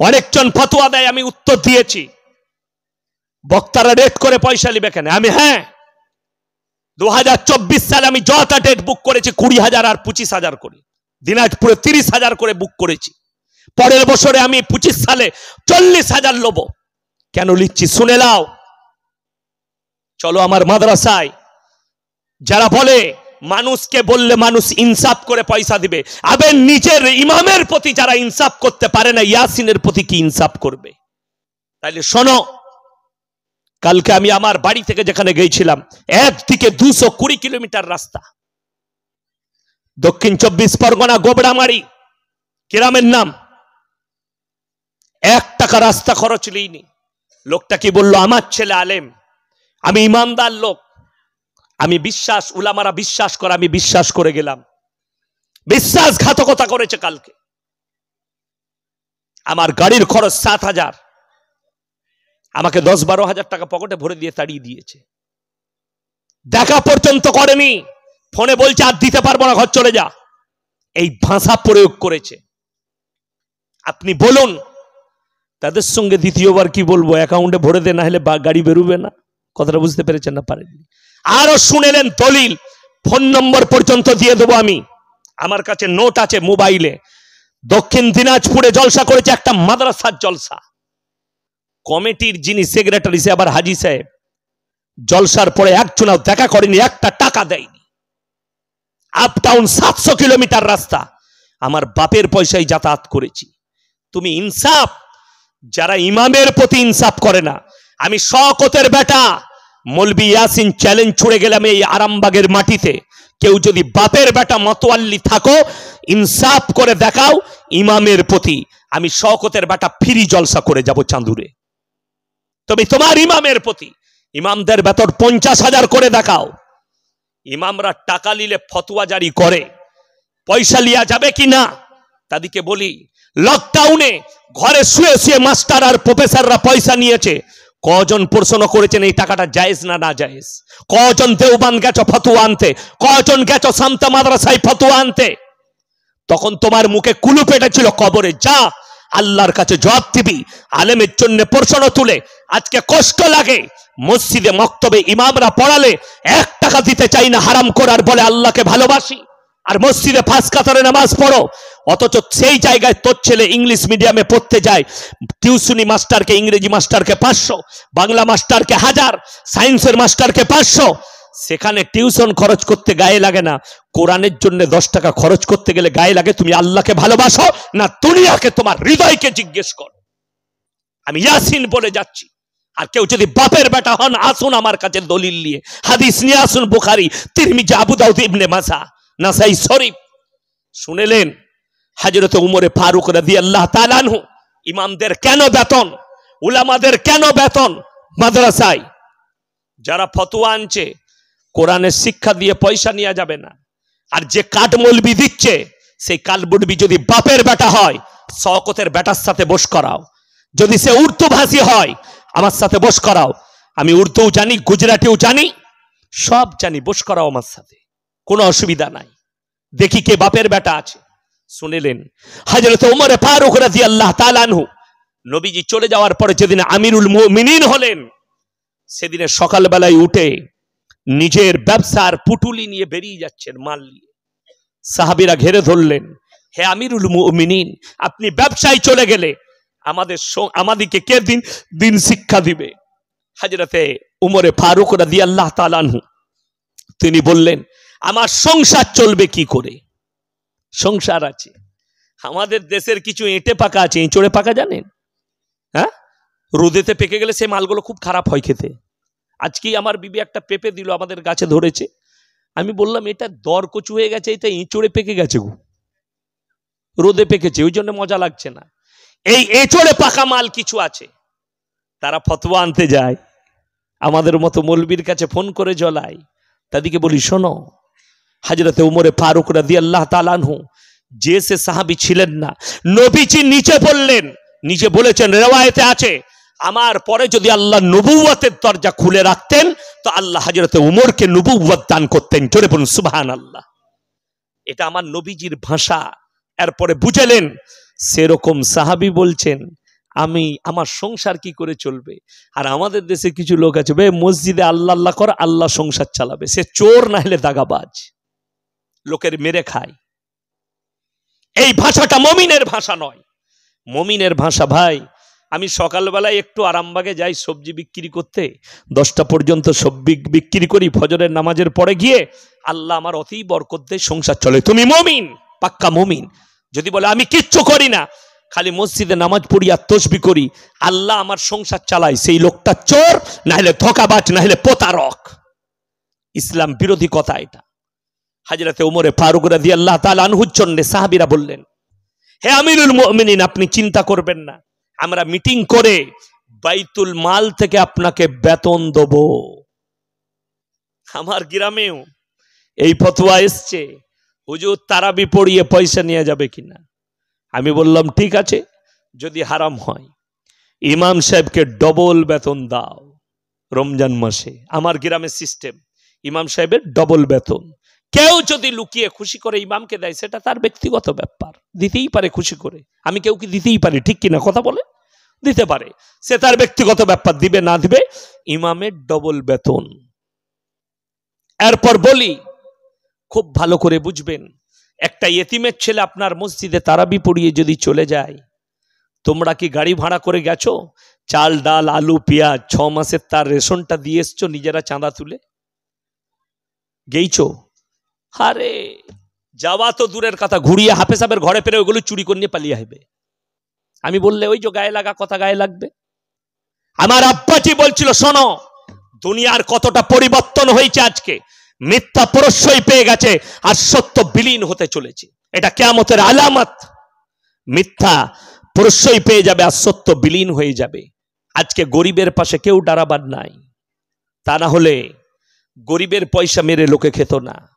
অনেকজন ফতোয়া দেয়, আমি উত্তর দিয়েছি। বক্তারা রেট করে পয়সা নিবে কেন? আমি হ্যাঁ। দু হাজার চব্বিশ সালে আমি যটা ডেট বুক করেছি, কুড়ি হাজার আর পঁচিশ হাজার করে। দিনাজপুরে তিরিশ হাজার করে বুক করেছি। পরের বছরে আমি পঁচিশ সালে চল্লিশ হাজার লোব কেন লিখছি? শুনে নাও। চলো আমার মাদ্রাসায়। যারা বলে মানুষকে বললে মানুষ ইনসাফ করে পয়সা দিবে। আবে নিজের ইমামের প্রতি যারা ইনসাফ করতে পারে না, ইয়াসিনের প্রতি কি ইনসাফ করবে? তাইলে শোনো, কালকে আমি আমার বাড়ি থেকে যেখানে গিয়েছিলাম, একদিকে দুশো কুড়ি কিলোমিটার রাস্তা। দক্ষিণ চব্বিশ পরগনা গোবড়ামারি, গ্রামের নাম। এক টাকা রাস্তা খরচ লিনি লোকটা কি বলল, আমার ছেলে আলেম, আমি ইমানদার লোক আমি বিশ্বাস, উলামারা বিশ্বাস করে, আমি বিশ্বাস করে গেলাম। বিশ্বাসঘাতকতা করেছে কালকে। আমার গাড়ির খরচ সাত হাজার। আমাকে দশ বারো হাজার টাকা পকেটে ভরে দিয়ে তাড়িয়ে দিয়েছে। দেখা পর্যন্ত করেনি। ফোনে বলছে, আর দিতে পারব না, ঘর চলে যা। এই ভাষা প্রয়োগ করেছে। আপনি বলুন, তাদের সঙ্গে দ্বিতীয়বার কি বলব? অ্যাকাউন্টে ভরে দে, না হলে গাড়ি বেরোবে না। কথাটা বুঝতে পেরেছেন না? পারেননি। আরও শুনেলেন দলিল। ফোন নম্বর পর্যন্ত দিয়ে দেবো আমি। আমার কাছে নোট আছে মোবাইলে। দক্ষিণ দিনাজপুরে জলসা করেছে একটা মাদ্রাসার জলসা। কমিটির যিনি সেক্রেটারি সে আবার হাজি সাহেব। জলসার পরে একজনাও দেখা করেনি, একটা টাকা দেয়নি। আপ ডাউন সাতশো কিলোমিটার রাস্তা। আমার বাপের পয়সায় যাতায়াত করেছি। তুমি ইনসাফ? যারা ইমামের প্রতি ইনসাফ করে না, আমি শকতের বেটা। মলবি ইয়াসিন চ্যালেঞ্জ ছুড়ে গেলাম এই আরামবাগের মাটিতে। কেউ যদি বাপের বেটা মতোয়াল্লি থাকো, ইনসাফ করে দেখাও ইমামের প্রতি। আমি শকতের বেটা ফিরি জলসা করে যাব চাঁদুরে। তবে তোমার ইমামের প্রতি। ইমামদের বেতন পঞ্চাশ হাজার করে দেখাও। ইমামরা টাকা নিলে ফতুয়া জারি করে। পয়সা লিয়া যাবে কি না? তাদেরকে বলি লকডাউনে ঘরে শুয়ে শুয়ে মাস্টার আর প্রফেসররা পয়সা নিয়েছে। কজন প্রশ্ন করেছেন এই টাকাটা জায়েজ না না জায়েজ? কজন দেওবান গেছো ফতুয়া আনতে? কজন গেছো সামতা মাদ্রাসায় ফতুয়া আনতে? তখন তোমার মুখে কুলু পেটে ছিল কবরে, যা, আল্লাহর কাছে জবাব দিবি, আলেমের জন্য প্রশ্ন তুলে, আজকে কষ্ট লাগে। মসজিদে মক্তবে ইমামরা পড়ালে, এক টাকা দিতে চাই না, হারাম করার বলে আল্লাহকে ভালোবাসি। আর মসজিদে ফাঁস কাতারে নামাজ পড়ো। অথচ সেই জায়গায় তোর ছেলে ইংলিশ মিডিয়ামে পড়তে যায়। টিউশনি মাস্টারকে, ইংরেজি মাস্টারকে পাঁচশো, বাংলা মাস্টারকে হাজার, সায়েন্সের মাস্টারকে পাঁচশো। সেখানে টিউশন খরচ করতে গায়ে লাগে না। কোরআনের জন্য দশ টাকা খরচ করতে গেলে গায়ে লাগে, তুমি আল্লাহকে ভালোবাসো না দুনিয়াকে তোমার হৃদয়কে জিজ্ঞেস করো। আমি ইয়াসিন বলে যাচ্ছি। আর কেউ যদি বাপের বেটা হন, আসুন আমার কাছে দলিল নিয়ে। হাদিস নিয়ে আসুন বুখারি, তিরমিজি, আবু দাউদ মাসা নাসাই শরীফ শুনেলেন হাজরত উমরে ফারুক রাদি আল্লাহ তালানহু ইমামদের কেন বেতন, উলামাদের কেন বেতন মাদ্রাসায়? যারা ফতোয়া আনছে, কোরআনের শিক্ষা দিয়ে পয়সা নেওয়া যাবে না। আর যে কাঠমলবি দিচ্ছে, সেই কাঠমলবি যদি বাপের বেটা হয় শকতের বেটার সাথে বস করাও। যদি সে উর্দু ভাষী হয়, আমার সাথে বস করাও। আমি উর্দুও জানি, গুজরাটিও জানি, সব জানি, বস করাও আমার সাথে। কোনো অসুবিধা নাই। দেখি কে বাপের বেটা আছে। শুনেলেন হাজরত উমরে ফারুক রাজি আল্লাহ তালানহু নবীজি চলে যাওয়ার পরে যেদিন আমিরুল মুমিনিন হলেন, সেদিনে সকালবেলায় উঠে নিজের ব্যবসার পুটুলি নিয়ে বেরিয়ে যাচ্ছেন মাল নিয়ে। সাহাবিরা ঘেরে ধরলেন, হে আমিরুল মুমিনিন, আপনি ব্যবসায় চলে গেলে আমাদের আমাদেরকে কে দিন দিন শিক্ষা দিবে? হাজরতে উমরে ফারুক রাদি আল্লাহ তালানহু তিনি বললেন আমার সংসার চলবে কি করে? সংসার আছে। আমাদের দেশের কিছু এঁটে পাকা আছে, এঁচড়ে পাকা জানেন? হ্যাঁ? রোদেতে পেকে গেলে সে মালগুলো খুব খারাপ হয় খেতে। আজকেই আমার বিবি একটা পেঁপে দিল, আমাদের গাছে ধরেছে। আমি বললাম, এটা দর কচু হয়ে গেছে, এটা এঁচড়ে পেকে গেছে গো। রোদে পেকেছে, ওই জন্য মজা লাগছে না। এই এঁচড়ে পাকা মাল কিছু আছে। তারা ফতোয়া আনতে যায়। আমাদের মতো মৌলবীর কাছে ফোন করে জ্বলায় তাদেরকে বলি, শোনো হাজরতে উমরে ফারুক রাদি আল্লাহ তালানহু যে সে সাহাবি ছিলেন না, নবীজি নিচে বললেন নিচে বলেছেন, রেওয়ায়তে আছে, আমার পরে যদি আল্লাহ নবুয়াতের দরজা খুলে রাখতেন, তো আল্লাহ হাজরতে উমরকে নবুয়াত দান করতেন, জোরে বলুন সুবাহান আল্লাহ এটা আমার নবীজির ভাষা। এরপরে বুঝেলেন, সেরকম সাহাবি বলছেন, আমি, আমার সংসার কি করে চলবে? আর আমাদের দেশে কিছু লোক আছে, বে, মসজিদে আল্লাহ আল্লাহ কর, আল্লাহ সংসার চালাবে। সে চোর না হলে দাগাবাজ। লোকের মেরে খায়। এই ভাষাটা মমিনের ভাষা নয়। মমিনের ভাষা, ভাই, আমি সকালবেলায় একটু আরামবাগে যাই সবজি বিক্রি করতে। দশটা পর্যন্ত সবজি বিক্রি করি, ফজরের নামাজের পরে গিয়ে আল্লাহ আমার অতি বরকত দেয়, সংসার চলে। তুমি মমিন, পাক্কা মমিন। যদি বলে, আমি কিচ্ছু করি না, খালি মসজিদে নামাজ পড়ি আর তসবি করি, আল্লাহ আমার সংসার চালায়, সেই লোকটা চোর না হলে ধোকাবাজ না হলে প্রতারক। ইসলাম বিরোধী কথা এটা। হাজরাতে উমরে ফারুক রাজি আল্লাহ তাল আনহুর জন্য সাহাবিরা বললেন, হে আমিরুল মুমিনিন, আপনি চিন্তা করবেন না। আমরা মিটিং করে বাইতুল মাল থেকে আপনাকে বেতন দেব। আমার গ্রামেও এই ফতোয়া এসছে। হুজুর, তারাবি পড়িয়ে পয়সা নিয়ে যাবে কিনা? আমি বললাম, ঠিক আছে, যদি হারাম হয়, ইমাম সাহেবকে ডবল বেতন দাও রমজান মাসে। আমার গ্রামের সিস্টেম, ইমাম সাহেবের ডবল বেতন। কেউ যদি লুকিয়ে খুশি করে ইমামকে দেয়, সেটা তার ব্যক্তিগত ব্যাপার। দিতেই পারে খুশি করে। আমি কেউ কি দিতেই পারি? ঠিক কিনা কথা বলে? দিতে পারে। সে তার ব্যক্তিগত ব্যাপার দিবে, না দিবে, ইমামের ডবল বেতন। এরপর বলি, খুব ভালো করে বুঝবেন, একটা ইয়েতিমের ছেলে আপনার মসজিদে তারাবি পড়িয়ে যদি চলে যায়, তোমরা কি গাড়ি ভাড়া করে গেছো? চাল, ডাল, আলু, পেঁয়াজ, ছ মাসের তার রেশনটা দিয়ে এসছো নিজেরা চাঁদা তুলে? গেইছো? আরে যাওয়া তো দূরের কথা, ঘুরিয়ে হাফে সাহেবের ঘরে পেরে ওগুলো চুরি করে নিয়ে পালিয়ে আসবে। আমি বললে, ওই যে গায়ে লাগা, কথা গায়ে লাগবে? আমার আব্বাজি বলছিল, শোনো, দুনিয়ার কতটা পরিবর্তন হয়েছে আজকে, মিথ্যা প্রশ্রয় পেয়ে গেছে আর সত্য বিলীন হতে চলেছে। এটা কেয়ামতের আলামত। মিথ্যা প্রশ্রয় পেয়ে যাবে আর সত্য বিলীন হয়ে যাবে। আজকে গরিবের পাশে কেউ দাঁড়াবার নাই। তা না হলে গরিবের পয়সা মেরে লোকে খেত না।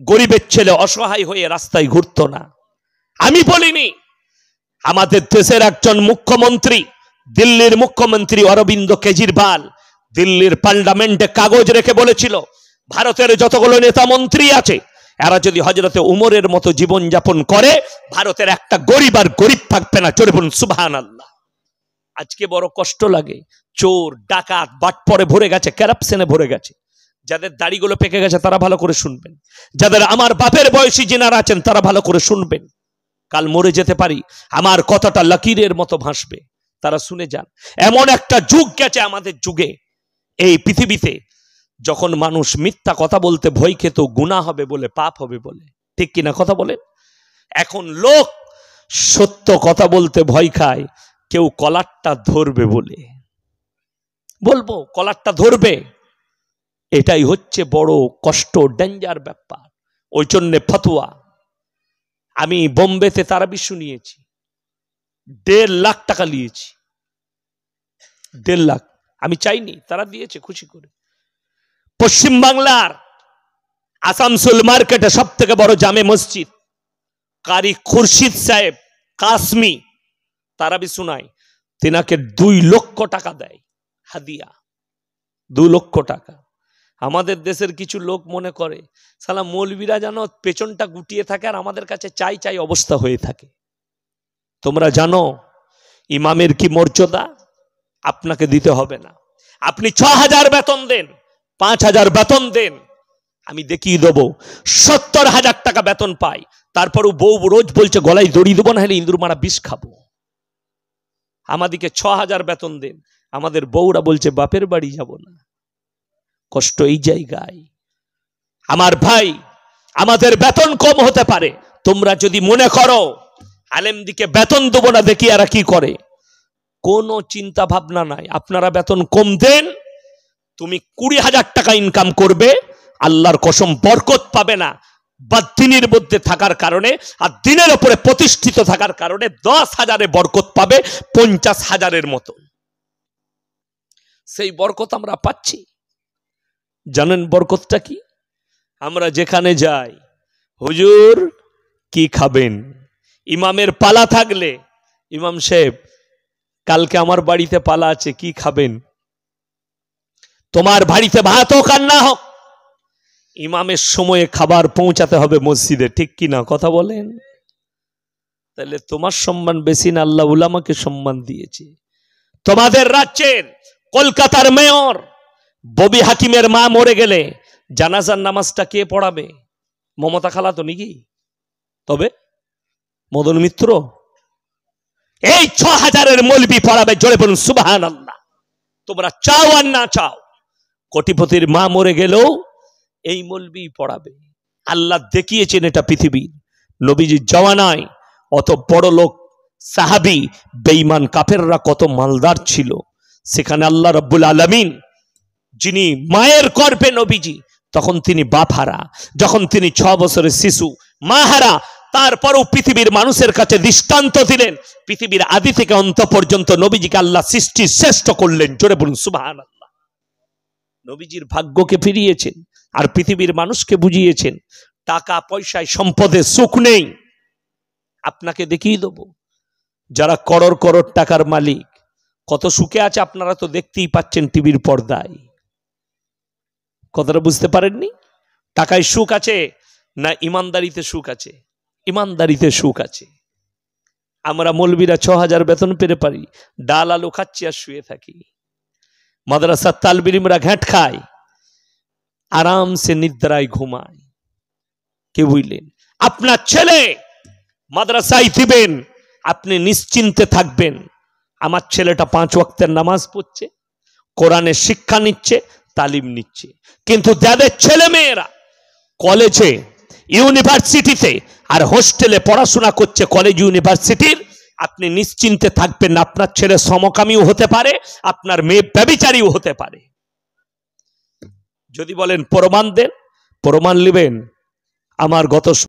গরিবের ছেলে অসহায় হয়ে রাস্তায় ঘুরত না। আমি বলিনি, আমাদের দেশের একজন মুখ্যমন্ত্রী, দিল্লির মুখ্যমন্ত্রী অরবিন্দ কেজরিওয়াল দিল্লির পার্লামেন্টে কাগজ রেখে বলেছিল, ভারতের যতগুলো নেতা মন্ত্রী আছে, এরা যদি হজরতে উমরের মতো জীবন যাপন করে, ভারতের একটা গরিব আর গরিব থাকবে না। চলে বলুন সুবাহান আল্লাহ আজকে বড় কষ্ট লাগে। চোর, ডাকাত বাট পরে ভরে গেছে ক্যারাপশনে ভরে গেছে। যাদের দাড়িগুলো পেকে গেছে, তারা ভালো করে শুনবেন। যাদের আমার বাপের বয়সী জেনারা আছেন, তারা ভালো করে শুনবেন। কাল মরে যেতে পারি, আমার কথাটা লকিরের মতো ভাসবে। তারা শুনে যান। এমন একটা যুগ গেছে আমাদের যুগে। এই পৃথিবীতে যখন মানুষ মিথ্যা কথা বলতে ভয় খেত গুণা হবে বলে, পাপ হবে বলে, ঠিক কিনা কথা বলেন? এখন লোক সত্য কথা বলতে ভয় খায়, কেউ কলারটা ধরবে বলে। বলব, কলারটা ধরবে। এটাই হচ্ছে বড় কষ্ট ডেঞ্জার ব্যাপার। ওই জন্যে ফতুয়া। আমি বোম্বেতে তারাবি শুনিয়েছি দেড় লাখ টাকা নিয়েছি। দেড় লাখ। আমি চাইনি, তারা দিয়েছে খুশি করে। পশ্চিম বাংলার আসামসোল মার্কেটে সব থেকে বড় জামে মসজিদ, কারি খুরশিদ সাহেব, কাশ্মী তারাবি শুনায় তিনাকে দুই লক্ষ টাকা দেয়, হাদিয়া। দু লক্ষ টাকা। আমাদের দেশের কিছু লোক মনে করে, সালা মৌলবীরা যেন পেছনটা গুটিয়ে থাকে আর আমাদের কাছে চাই চাই অবস্থা হয়ে থাকে। তোমরা জানো, ইমামের কি মর্যাদা? আপনাকে দিতে হবে না। আপনি ছ হাজার বেতন দেন পাঁচ হাজার বেতন দেন, আমি দেখিয়ে দেবো সত্তর হাজার টাকা বেতন পাই। তারপরও বউ রোজ বলছে, গলায় দড়ি দেবো না হলে ইন্দুর মারা বিষ খাব। আমাদিকে ছ হাজার বেতন দেন। আমাদের বউরা বলছে, বাপের বাড়ি যাব না। কষ্ট এই জায়গায়। আমার ভাই, আমাদের বেতন কম হতে পারে। তোমরা যদি মনে করো, আলেম দিকে বেতন দেবো না, দেখি এরা কি করে। কোনো চিন্তা ভাবনা নাই। আপনারা বেতন কম দেন, তুমি কুড়ি হাজার টাকা ইনকাম করবে, আল্লাহর কসম বরকত পাবে না। বা দিনের মধ্যে থাকার কারণে আর দিনের ওপরে প্রতিষ্ঠিত থাকার কারণে দশ হাজারে বরকত পাবে পঞ্চাশ হাজারের মতো। সেই বরকত আমরা পাচ্ছি। জানেন বরকতটা কি? আমরা যেখানে যাই, হুজুর কি খাবেন? ইমামের পালা থাকলে, ইমাম সাহেব, কালকে আমার বাড়িতে পালা আছে, কি খাবেন? তোমার বাড়িতে ভাত হোক আর না হোক, ইমামের সময়ে খাবার পৌঁছাতে হবে মসজিদে, ঠিক কি না? কথা বলেন। তাহলে তোমার সম্মান বেশি না, আল্লাহ উলামাকে সম্মান দিয়েছে। তোমাদের রাজ্যের কলকাতার মেয়র ববি হাকিমের মা মরে গেলে জানাজার নামাজটা কে পড়াবে? মমতা খালা তো নাকি? তবে মদন মিত্র? এই ছ হাজারের মলবি পড়াবে, জোরে বলুন সুবাহান আল্লাহ তোমরা চাও আর না চাও? কোটিপতির মা মরে গেলেও এই মলবি পড়াবে। আল্লাহ দেখিয়েছেন এটা পৃথিবীর। নবীজির জওয়ানায় অত বড় লোক, সাহাবি, বেঈমান কাফেররা কত মালদার ছিল। সেখানে আল্লাহ রব্বুল আলমিন যিনি মায়ের গর্ভে নবীজি, তখন তিনি বাপহারা যখন তিনি ছ বছরের শিশু মা হারা তারপরও পৃথিবীর মানুষের কাছে দৃষ্টান্ত দিলেন। পৃথিবীর আদি থেকে অন্ত পর্যন্ত নবীজিকে আল্লাহ সৃষ্টি শ্রেষ্ঠ করলেন। জোরে বলুন সুবাহান আল্লাহ নবীজির ভাগ্যকে ফিরিয়েছেন আর পৃথিবীর মানুষকে বুঝিয়েছেন, টাকা, পয়সায় সম্পদে সুখ নেই। আপনাকে দেখিয়ে দেবো, যারা করর করোড় টাকার মালিক, কত সুখে আছে আপনারা তো দেখতেই পাচ্ছেন টিভির পর্দায়। কথাটা বুঝতে পারেননি? টাকায় সুখ আছে না ইমানদারিতে সুখ আছে? ইমানদারিতে সুখ আছে। আমরা মৌলবীরা ছ হাজার বেতন পেতে পারি, ডাল আলু খাচ্ছি আর শুয়ে থাকি। মাদ্রাসার তালবিরিমরা ঘ্যাঁট খায়, আরামসে নিদ্রায় ঘুমায়। কে বুঝলেন? আপনার ছেলে মাদ্রাসায় দিবেন, আপনি নিশ্চিন্তে থাকবেন। আমার ছেলেটা পাঁচ ওয়াক্তের নামাজ পড়ছে, কোরআনের শিক্ষা নিচ্ছে তালিম নিচ্ছে। কিন্তু যাদের ছেলে মেয়েরা কলেজে, ইউনিভার্সিটিতে আর হোস্টেলে পড়াশোনা করছে, কলেজ ইউনিভার্সিটির, আপনি নিশ্চিন্তে থাকবেন আপনার ছেলে সমকামীও হতে পারে, আপনার মেয়ে ব্যবিচারীও হতে পারে। যদি বলেন, প্রমাণ দেন, প্রমাণ নেবেন, আমার গত